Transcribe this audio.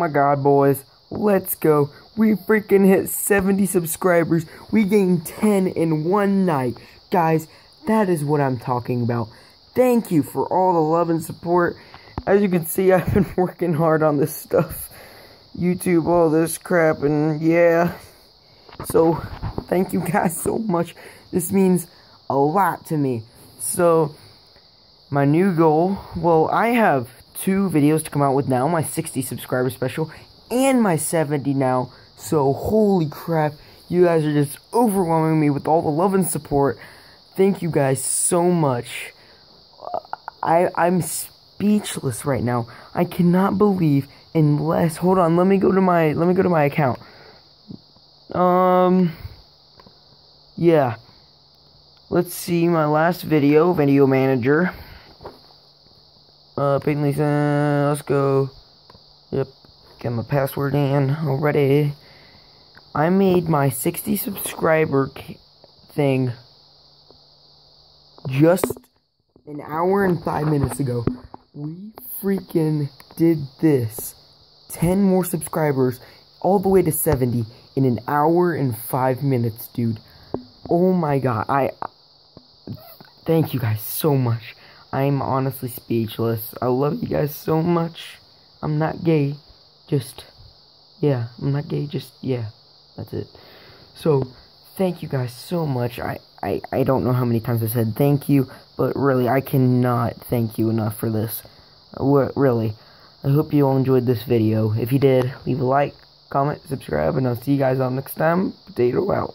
my god, boys. Let's go. We freaking hit 70 subscribers. We gained 10 in one night. Guys, that is what I'm talking about. Thank you for all the love and support. As you can see, I've been working hard on this stuff. YouTube, all this crap, and yeah. So, thank you guys so much. This means a lot to me. So, my new goal, well, I have two videos to come out with now, my 60 subscriber special, and my 70 now. So, holy crap, you guys are just overwhelming me with all the love and support. Thank you guys so much. I, I'm speechless right now. I cannot believe unless, hold on, let me go to my, let me go to my account. Um, yeah. Let's see my last video, video manager. Uh, Peyton Leeson, let's go. Yep, get my password in already. I made my 60 subscriber thing just an hour and five minutes ago. We freaking did this. 10 more subscribers, all the way to 70 in an hour and five minutes, dude. Oh my god, I. Thank you guys so much. I'm honestly speechless. I love you guys so much. I'm not gay. Just, yeah, I'm not gay. Just, yeah, that's it. So, thank you guys so much. I, I, I don't know how many times I said thank you, but really, I cannot thank you enough for this. Really. I hope you all enjoyed this video. If you did, leave a like, comment, subscribe, and I'll see you guys on next time. Potato out.